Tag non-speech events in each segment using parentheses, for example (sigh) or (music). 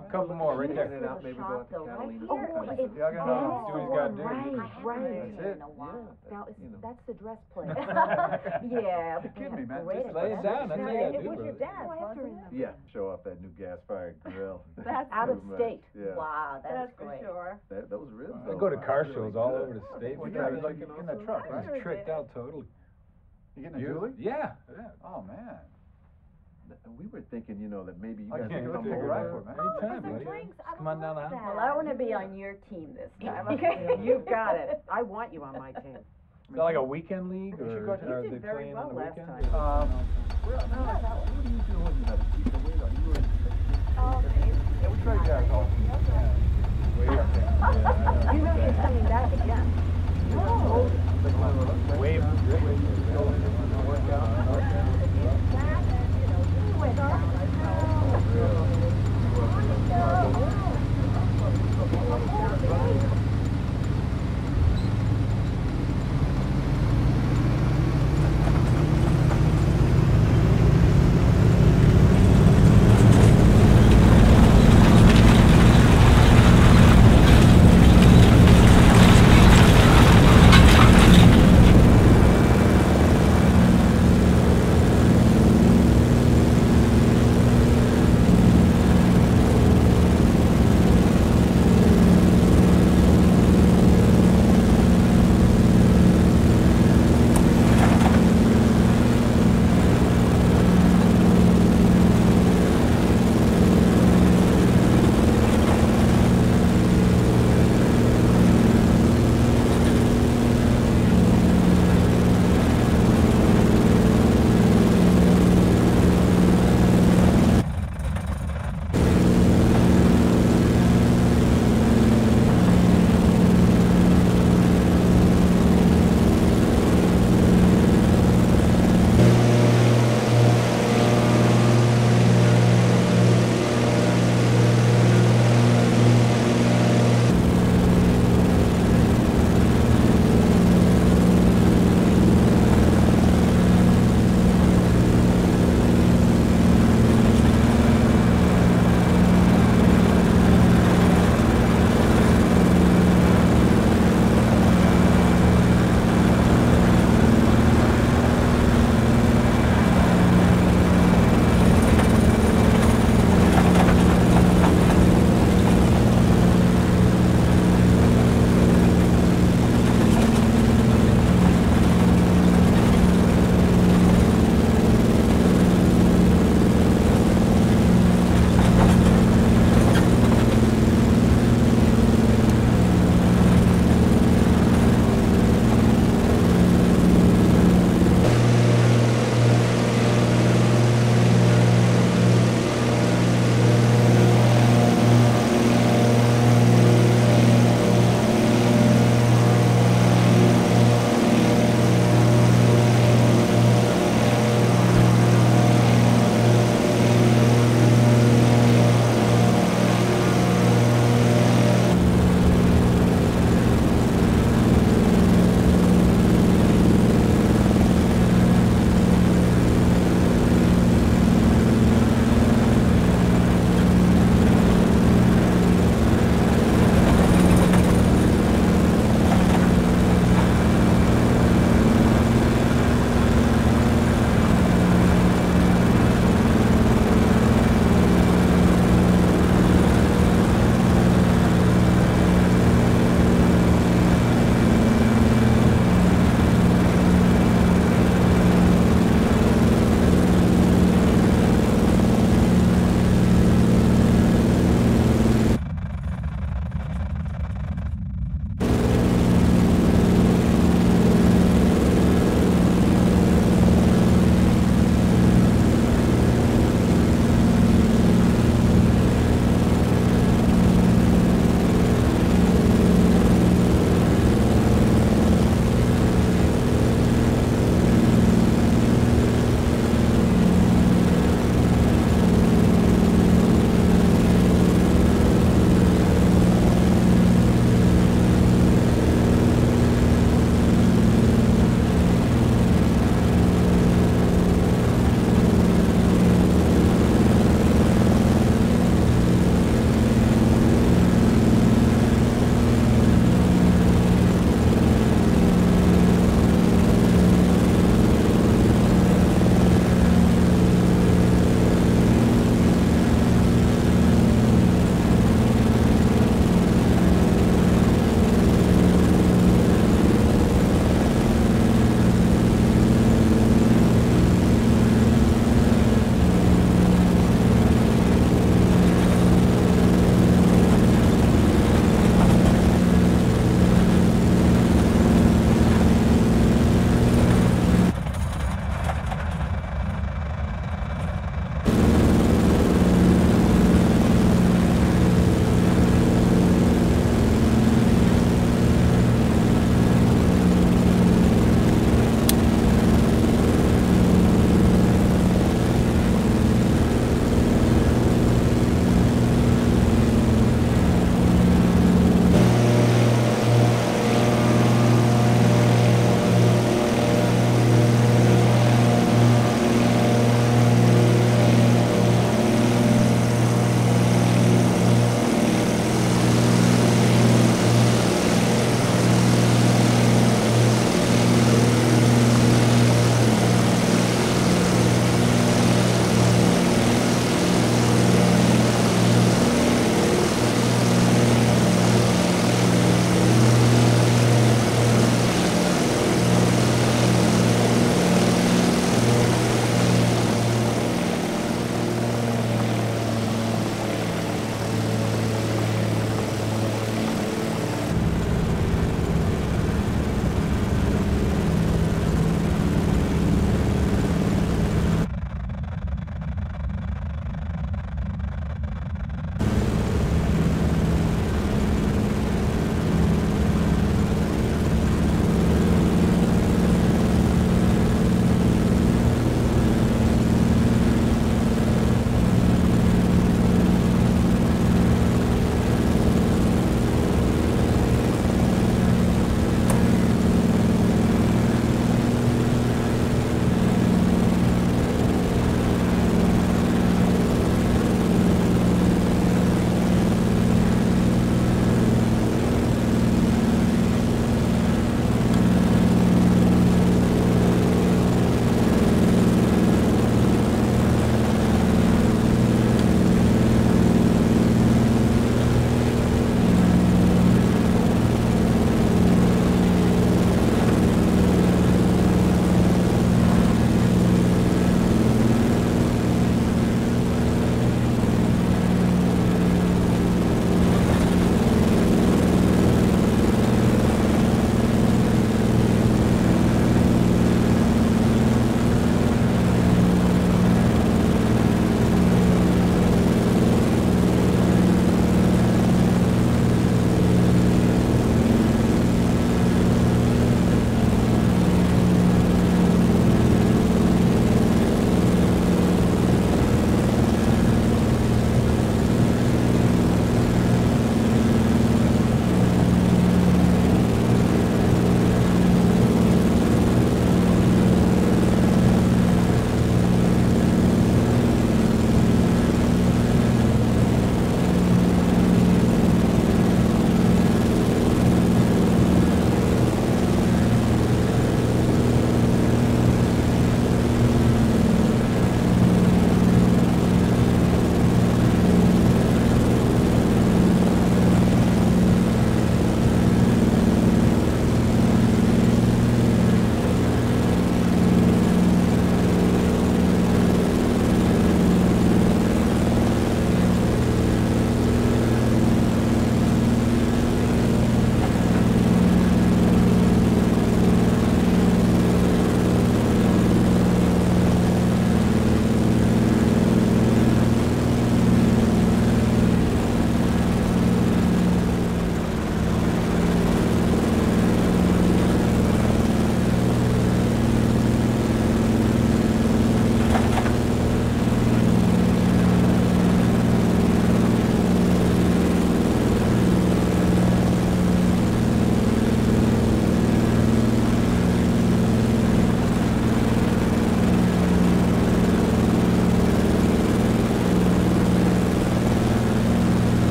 Pop a couple more right there. It out, maybe go out to Shot, though, right Catalina. here. sometime. Oh, it's Yeah, I gotta know. Do what he's gotta do. Right, right. That's it. Now, it's, you know. that's the dress (laughs) plate. Yeah. but kidding me, man. great Just lay it equipment. down, that's all you gotta It do, was your brother. dad's, Oh, I have to wasn't it? remember. Yeah, show off that new gas-fired (laughs) grill. That's Out of Too much, state. Yeah. Wow, that's That's for great. sure. That, those ribs. I go to are car really shows all good. over the oh, state. Well, We yeah, try you to- like, in that truck, I right? was tricked out totally. You getting a You- dually? Yeah, yeah. Oh, man. We were thinking, you know, that maybe you I guys can't could come to over ride there. for it, man. Anytime, some buddy. drinks, I Come on down the love house. that. Well, I wanna be on your team this time, (laughs) Okay. okay? You've got it. I want you on my team. Is that like a weekend league We should or go- you are did they very playing well on the last weekend? time. Um, Well, no, what do you do when you have a teacher? Wait, are you in? yeah, we tried that all. Way up there. (laughs) You know know. you're coming back again. Wave. Yeah.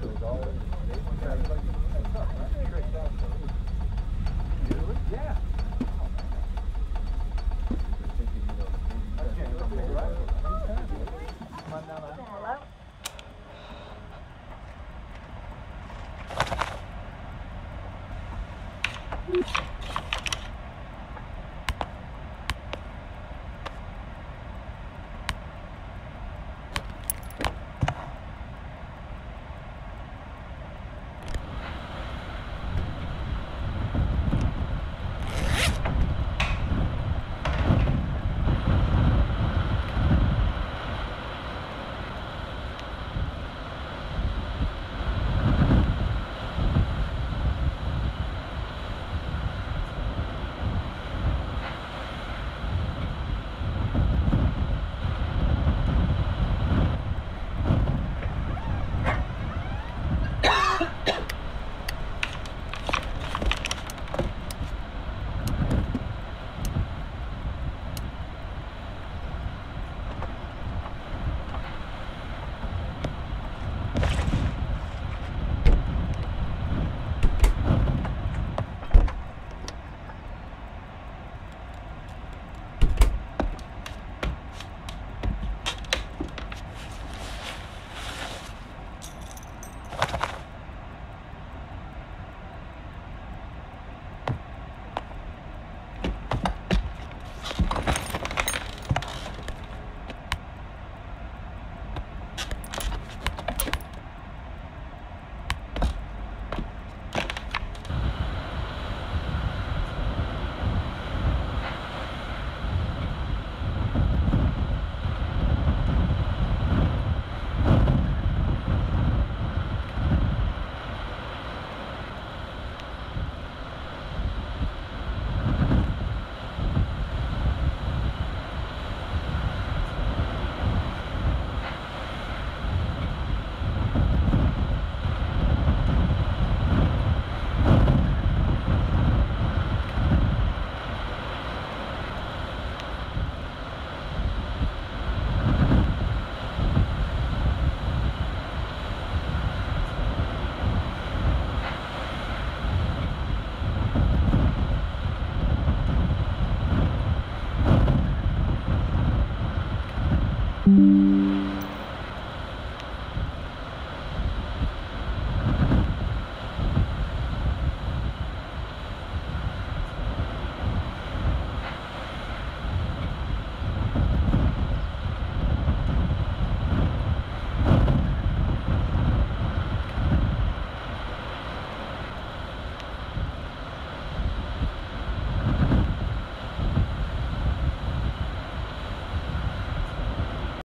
Certo.